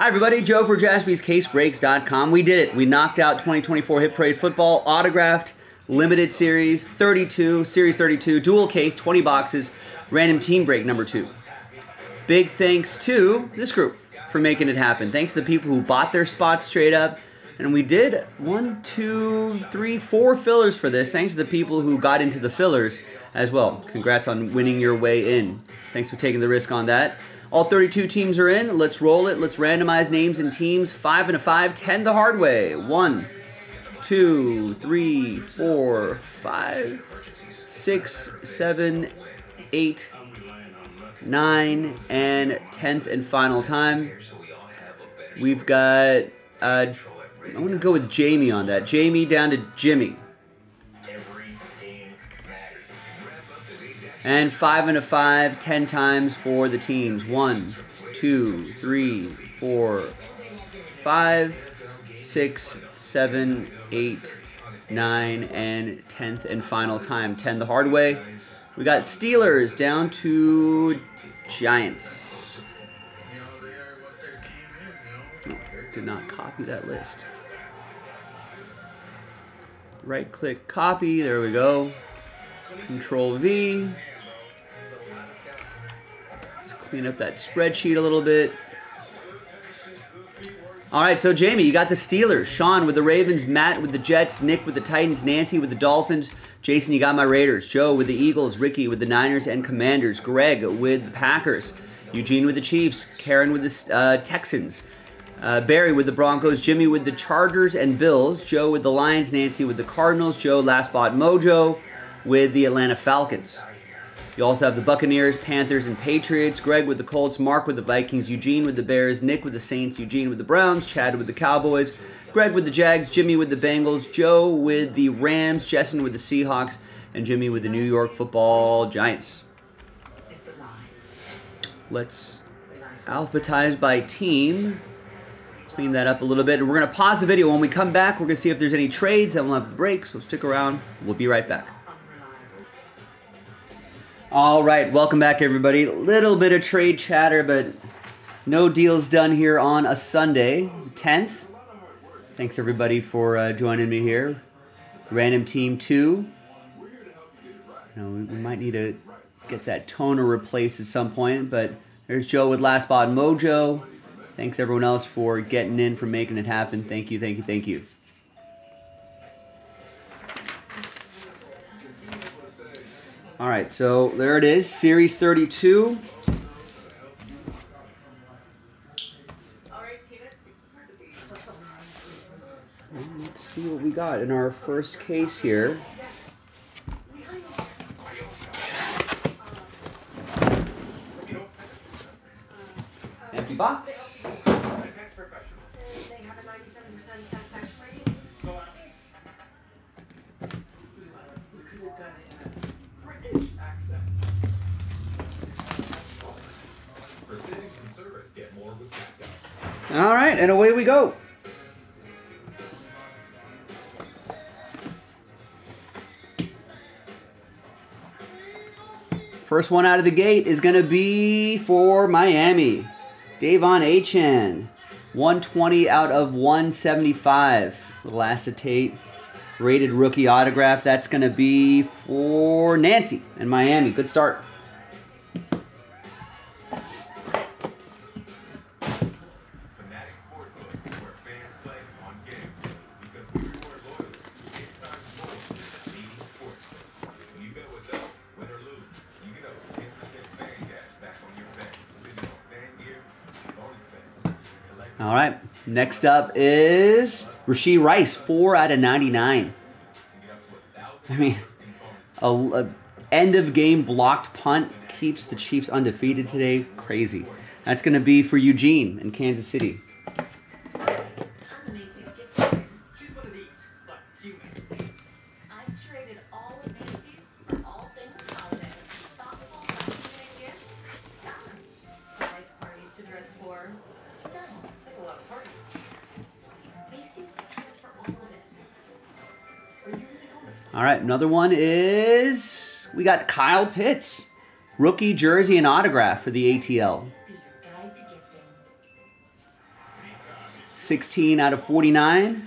Hi, everybody. Joe for jaspyscasebreaks.com. We did it. We knocked out 2024 Hit Parade Football autographed limited series 32, series 32, dual case, 20 boxes, random team break number two. Big thanks to this group for making it happen. Thanks to the people who bought their spots straight up. And we did one, two, three, four fillers for this. Thanks to the people who got into the fillers as well. Congrats on winning your way in. Thanks for taking the risk on that. All 32 teams are in. Let's roll it. Let's randomize names and teams. Five and a five, ten the hard way. One, two, three, four, five, six, seven, eight, nine, and tenth and final time. We've got. Uh, I'm going to go with Jamie on that. Jamie down to Jimmy. And five and a five, ten times for the teams. One, two, three, four, five, six, seven, eight, nine, and tenth and final time. Ten the hard way. We got Steelers down to Giants. Oh, did not copy that list. Right click copy. There we go. Control V. Clean up that spreadsheet a little bit. All right, so Jamie, you got the Steelers. Sean with the Ravens. Matt with the Jets. Nick with the Titans. Nancy with the Dolphins. Jason, you got my Raiders. Joe with the Eagles. Ricky with the Niners and Commanders. Greg with the Packers. Eugene with the Chiefs. Karen with the uh, Texans. Uh, Barry with the Broncos. Jimmy with the Chargers and Bills. Joe with the Lions. Nancy with the Cardinals. Joe, last bought Mojo with the Atlanta Falcons. You also have the Buccaneers, Panthers, and Patriots. Greg with the Colts, Mark with the Vikings, Eugene with the Bears, Nick with the Saints, Eugene with the Browns, Chad with the Cowboys, Greg with the Jags, Jimmy with the Bengals, Joe with the Rams, Jessen with the Seahawks, and Jimmy with the New York Football Giants. Let's alphabetize by team. Clean that up a little bit. And we're going to pause the video. When we come back, we're going to see if there's any trades. Then we'll have the break, so stick around. We'll be right back. All right, welcome back, everybody. Little bit of trade chatter, but no deals done here on a Sunday, 10th. Thanks, everybody, for uh, joining me here. Random Team 2. You know, we might need to get that toner replaced at some point, but there's Joe with Last Bought Mojo. Thanks, everyone else, for getting in, for making it happen. Thank you, thank you, thank you. All right, so there it is, Series 32. Let's see what we got in our first case here. Empty box. All right, and away we go. First one out of the gate is going to be for Miami. De'Von Achane. 120 out of 175. Little acetate rated rookie autograph. That's going to be for Nancy in Miami. Good start. Next up is Rashee Rice, 4 out of 99. I mean, a, a end of game blocked punt keeps the Chiefs undefeated today. Crazy. That's going to be for Eugene in Kansas City. Right, another one is we got Kyle Pitts, rookie jersey and autograph for the ATL. 16 out of 49.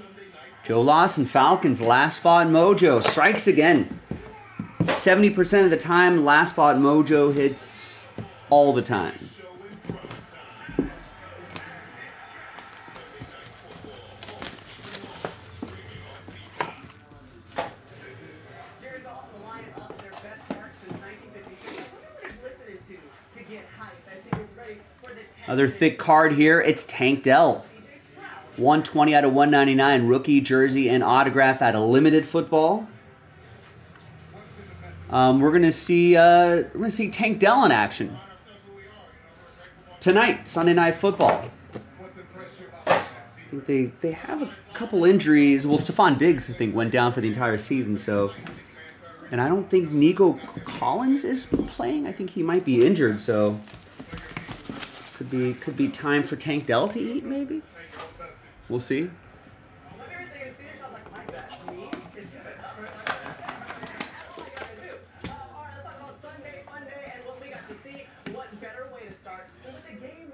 Joe Lawson, Falcons, last spot mojo, strikes again. 70% of the time, last spot mojo hits all the time. Another thick card here. It's Tank Dell. 120 out of 199. Rookie, jersey, and autograph out of limited football. Um, we're gonna see uh, we're gonna see Tank Dell in action tonight, Sunday Night Football. I think they they have a couple injuries. Well, Stefon Diggs I think went down for the entire season, so and I don't think Nico Collins is playing. I think he might be injured, so could be could be time for Tank Dell to eat maybe. We'll see.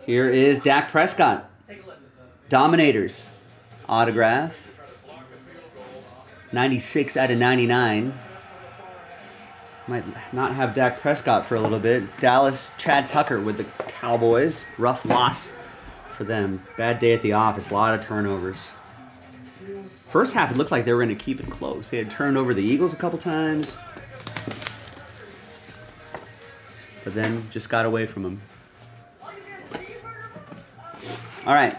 Here is Dak Prescott. Dominators. Autograph. 96 out of 99. Might not have Dak Prescott for a little bit. Dallas Chad Tucker with the Cowboys. Rough loss for them. Bad day at the office. A lot of turnovers. First half, it looked like they were going to keep it close. They had turned over the Eagles a couple times. But then just got away from them. All right.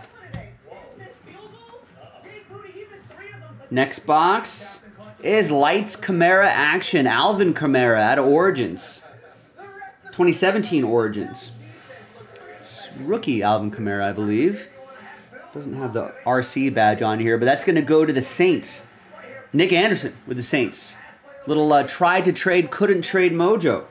Next box is Lights Kamara Action. Alvin Kamara out of Origins. 2017 Origins. It's rookie Alvin Kamara, I believe. Doesn't have the RC badge on here, but that's going to go to the Saints. Nick Anderson with the Saints. Little uh, tried to trade, couldn't trade mojo.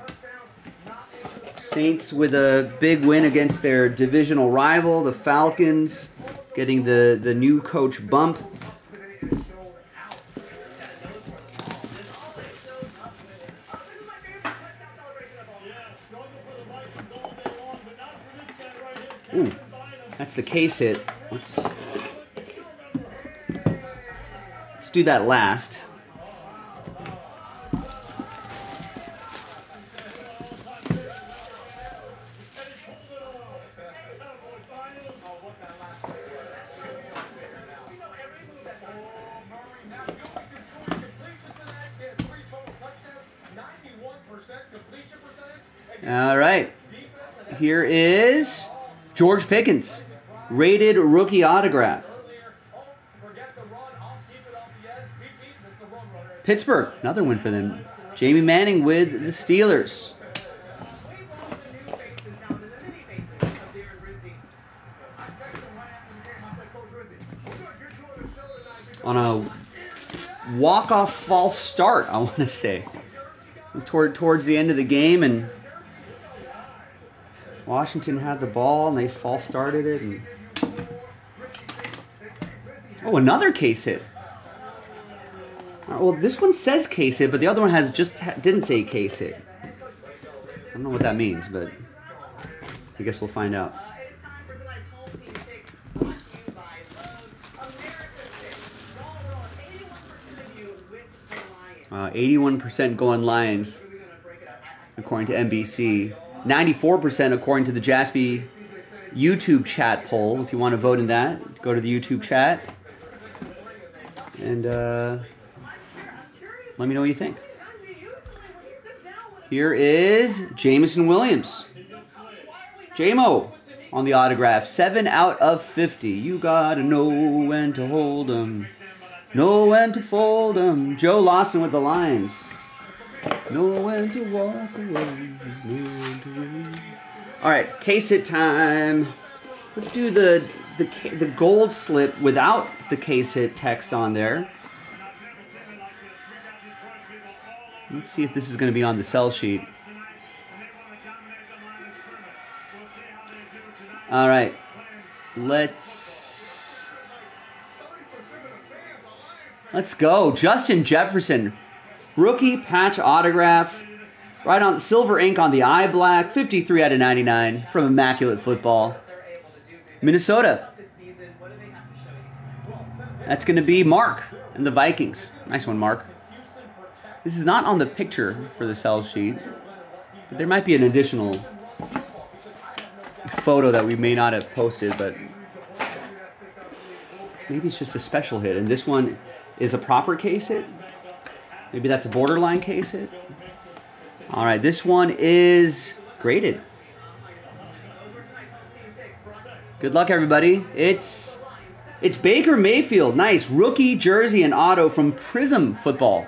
Saints with a big win against their divisional rival, the Falcons, getting the, the new coach bump. The case hit. Let's, do that last. All right. Here is George Pickens, rated rookie autograph. Pittsburgh, another win for them. Jamie Manning with the Steelers. On a walk-off false start, I want to say. It was toward towards the end of the game, and Washington had the ball, and they false started it. And... Oh, another case hit. well, this one says case hit, but the other one has just didn't say case hit. I don't know what that means, but I guess we'll find out. Uh, 81% going Lions, according to NBC. 94% according to the Jaspy YouTube chat poll. If you want to vote in that, go to the YouTube chat. And uh, let me know what you think. Here is Jameson Williams. JMO on the autograph. 7 out of 50. You gotta know when to hold 'em. Know when to fold 'em. Joe Lawson with the Lions. Know when to walk away. All right, case it time. Let's do the the the gold slip without the case hit text on there. Let's see if this is going to be on the sell sheet. All right, let's let's go. Justin Jefferson, rookie patch autograph. Right on silver ink on the eye black, 53 out of 99 from Immaculate Football. Minnesota. That's going to be Mark and the Vikings. Nice one, Mark. This is not on the picture for the sell sheet. But there might be an additional photo that we may not have posted, but maybe it's just a special hit. And this one is a proper case hit. Maybe that's a borderline case hit. All right, this one is graded. Good luck, everybody. It's it's Baker Mayfield. Nice rookie jersey and auto from Prism Football.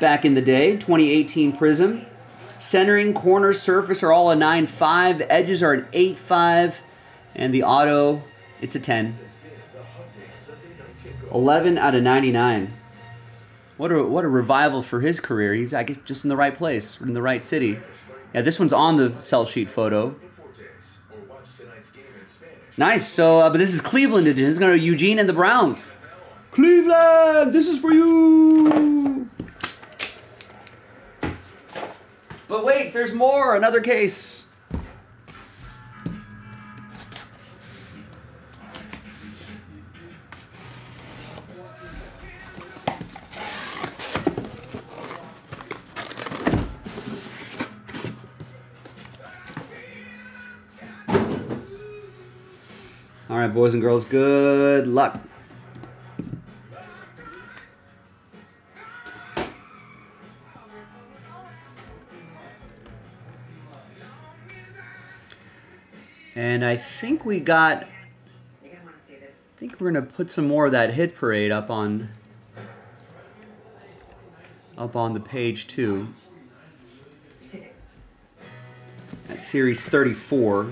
Back in the day, 2018 Prism. Centering, corner, surface are all a 9.5. Edges are an 8.5. And the auto, it's a 10. 11 out of 99. What a what a revival for his career. He's I guess just in the right place, in the right city. Yeah, this one's on the sell sheet photo. Nice. So, uh, but this is Cleveland edition. This is going to Eugene and the Browns. Cleveland, this is for you. But wait, there's more. Another case. Right, boys and girls, good luck. And I think we got. I think we're gonna put some more of that hit parade up on. Up on the page too. At series 34.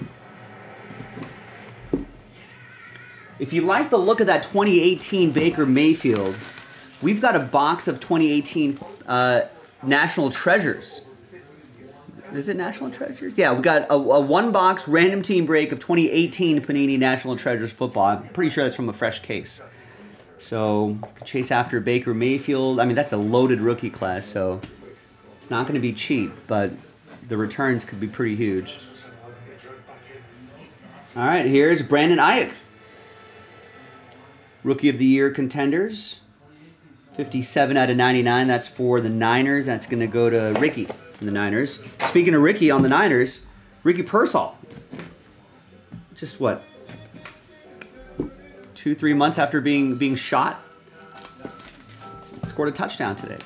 If you like the look of that 2018 Baker Mayfield, we've got a box of 2018 uh, National Treasures. Is it National Treasures? Yeah, we got a, a, one box random team break of 2018 Panini National Treasures football. I'm pretty sure that's from a fresh case. So, chase after Baker Mayfield. I mean, that's a loaded rookie class, so it's not going to be cheap, but the returns could be pretty huge. All right, here's Brandon Aiyuk. Rookie of the Year contenders. 57 out of 99. That's for the Niners. That's going to go to Ricky from the Niners. Speaking of Ricky on the Niners, Ricky Pearsall. Just what? Two, three months after being being shot, scored a touchdown today.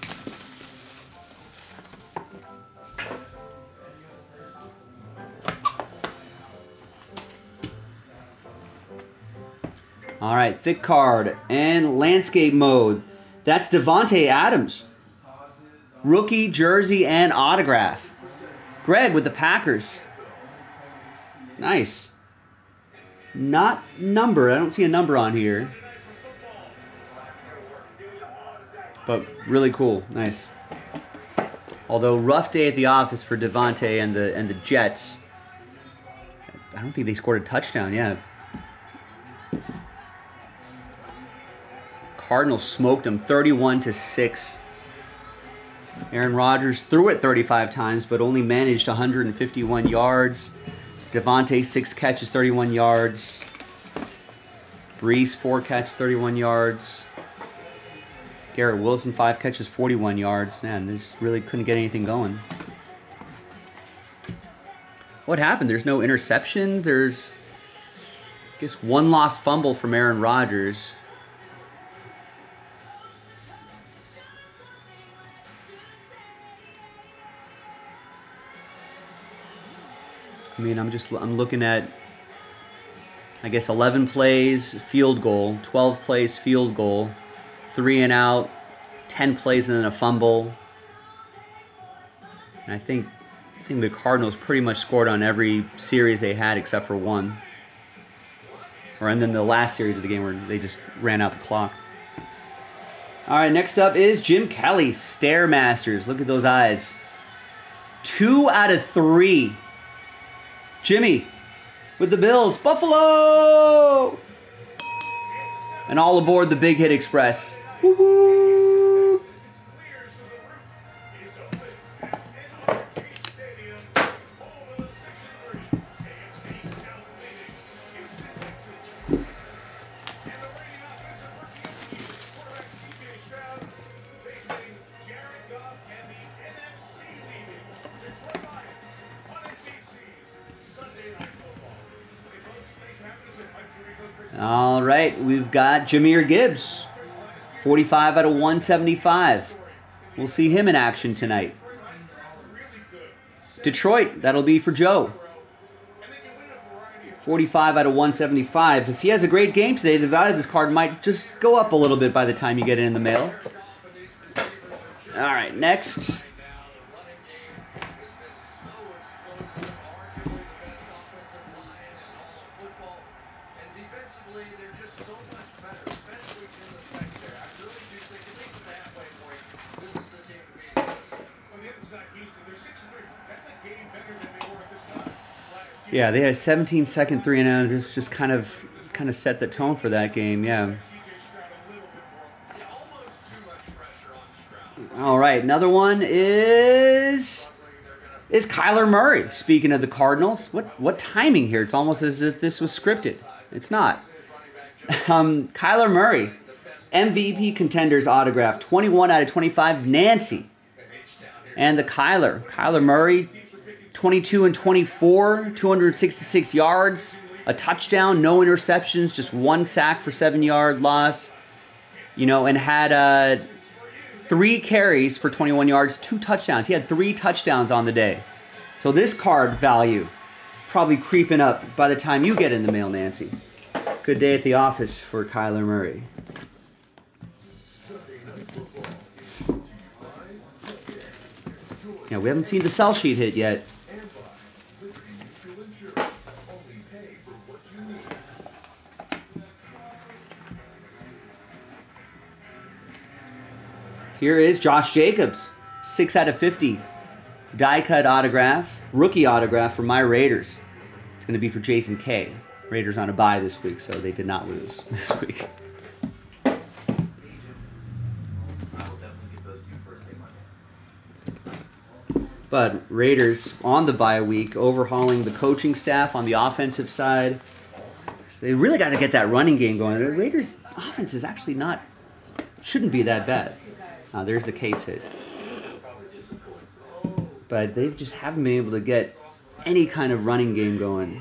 All right, thick card and landscape mode. That's Davante Adams. Rookie, jersey, and autograph. Greg with the Packers. Nice. Not number. I don't see a number on here. But really cool. Nice. Although rough day at the office for Davante and the and the Jets. I don't think they scored a touchdown. Yeah. Cardinals smoked them 31 to 6. Aaron Rodgers threw it 35 times, but only managed 151 yards. Davante, six catches, 31 yards. Breece, four catches, 31 yards. Garrett Wilson, five catches, 41 yards. Man, they just really couldn't get anything going. What happened? There's no interception. There's, I guess, one lost fumble from Aaron Rodgers. Mean, I'm just I'm looking at I guess 11 plays, field goal, 12 plays, field goal, 3 and out, 10 plays and then a fumble. And I think I think the Cardinals pretty much scored on every series they had except for one. Or and then the last series of the game where they just ran out the clock. All right, next up is Jim Kelly, Stairmasters. Look at those eyes. Two out of three Jimmy with the Bills. Buffalo! And all aboard the Big Hit Express. Woo right, we've got Jahmyr Gibbs, 45 out of 175. We'll see him in action tonight. Detroit, that'll be for Joe. 45 out of 175. If he has a great game today, the value of this card might just go up a little bit by the time you get it in the mail. All right, next. Yeah, they had a 17 second three and out. Just just kind of kind of set the tone for that game. Yeah. All right, another one is is Kyler Murray. Speaking of the Cardinals, what what timing here? It's almost as if this was scripted. It's not. Um, Kyler Murray, MVP contenders autograph, 21 out of 25. Nancy, and the Kyler, Kyler Murray, 22 and 24, 266 yards, a touchdown, no interceptions, just one sack for seven yard loss. You know, and had uh, three carries for 21 yards, two touchdowns. He had three touchdowns on the day. So this card value probably creeping up by the time you get in the mail, Nancy. Good day at the office for Kyler Murray. Yeah, we haven't seen the sell sheet hit yet. Here is Josh Jacobs, 6 out of 50. Die cut autograph, rookie autograph for my Raiders. It's going to be for Jason K. Raiders on a bye this week, so they did not lose this week. But Raiders on the bye week, overhauling the coaching staff on the offensive side. So they really got to get that running game going. The Raiders' offense is actually not, shouldn't be that bad. Uh, there's the case hit. But they just haven't been able to get any kind of running game going.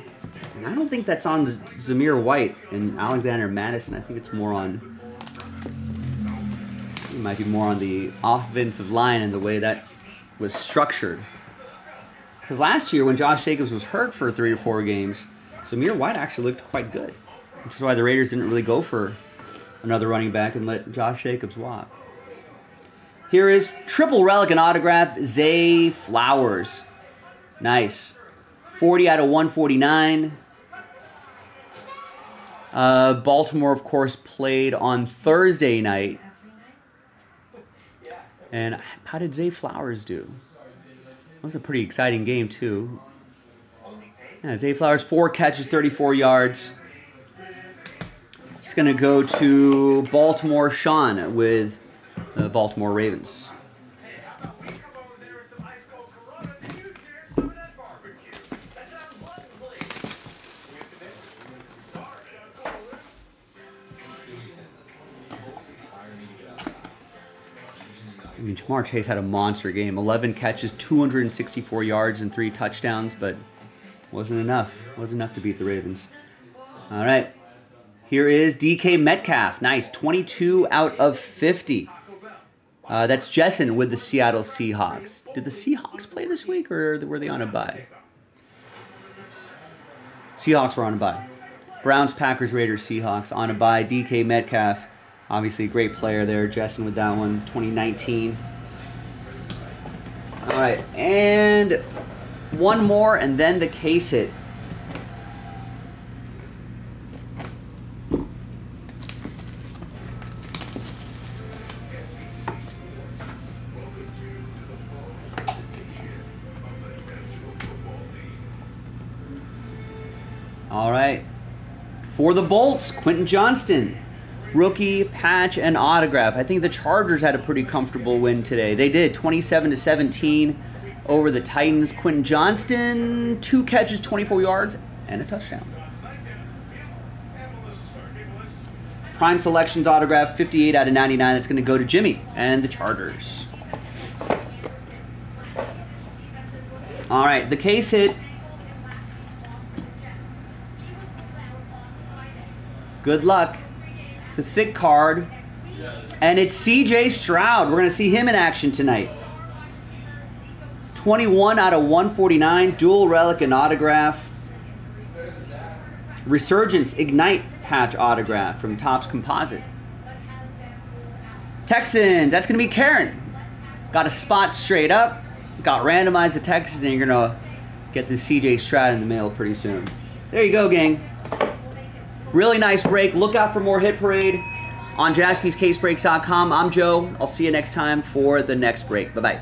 And I don't think that's on Zamir White and Alexander Mattison. I think it's more on. It might be more on the offensive line and the way that was structured. Because last year, when Josh Jacobs was hurt for three or four games, Zamir White actually looked quite good. Which is why the Raiders didn't really go for another running back and let Josh Jacobs walk. Here is triple relic and autograph, Zay Flowers. Nice. 40 out of 149. Uh, Baltimore, of course, played on Thursday night. And how did Zay Flowers do? That was a pretty exciting game, too. Yeah, Zay Flowers, four catches, 34 yards. It's going to go to Baltimore Sean with the Baltimore Ravens. I mean, Ja'Marr Chase had a monster game. 11 catches, 264 yards, and three touchdowns, but wasn't enough. Wasn't enough to beat the Ravens. All right. Here is DK Metcalf. Nice. 22 out of 50. Uh, that's Jessen with the Seattle Seahawks. Did the Seahawks play this week or were they on a bye? Seahawks were on a bye. Browns, Packers, Raiders, Seahawks on a bye. DK Metcalf, obviously a great player there. Jessen with that one, 2019. All right, and one more, and then the case hit. All right. For the Bolts, Quentin Johnston. Rookie, patch, and autograph. I think the Chargers had a pretty comfortable win today. They did, 27 to 17 over the Titans. Quentin Johnston, two catches, 24 yards, and a touchdown. Prime Selections autograph, 58 out of 99. That's going to go to Jimmy and the Chargers. All right, the case hit Good luck. It's a thick card. And it's CJ Stroud. We're going to see him in action tonight. 21 out of 149, dual relic and autograph. Resurgence Ignite patch autograph from Topps Composite. Texans, that's going to be Karen. Got a spot straight up. Got randomized the Texans, and you're going to get the CJ Stroud in the mail pretty soon. There you go, gang. Really nice break. Look out for more Hit Parade on jaspyscasebreaks.com. I'm Joe. I'll see you next time for the next break. Bye-bye.